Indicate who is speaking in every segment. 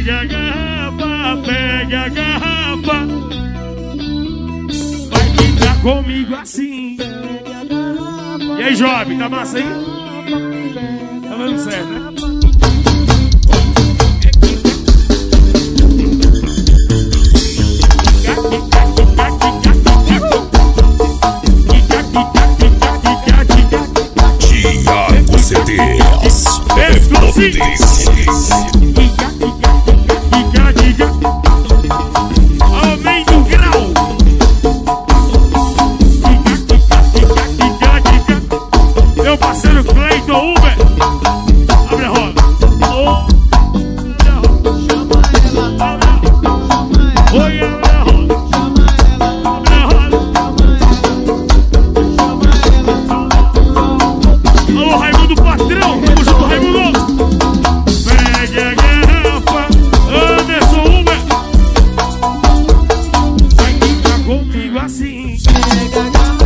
Speaker 1: Pegue a garrafa, pegue a garrafa. Vai ficar comigo assim. E aí, jovem, tá massa aí? Tá dando certo, né? Diga, diga. Meu parceiro Cleiton Uber. Assim.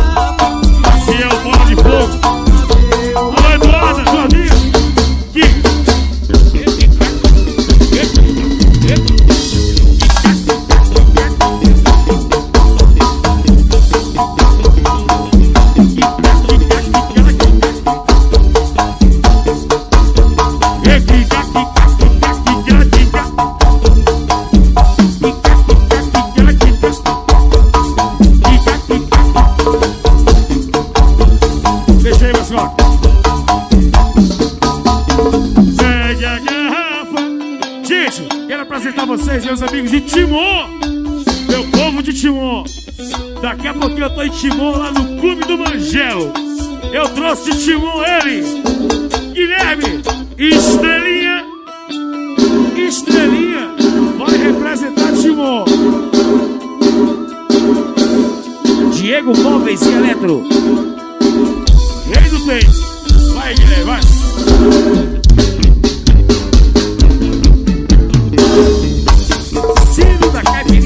Speaker 1: Vocês, meus amigos de Timon. Meu povo de Timon. Daqui a pouquinho eu tô em Timon, lá no Clube do Mangelo. Eu trouxe de Timon ele, Guilherme Estrelinha. Estrelinha vai representar Timon. Diego Móveis e Eletro. Rei do tênis. Vai, Guilherme, vai. da caipira.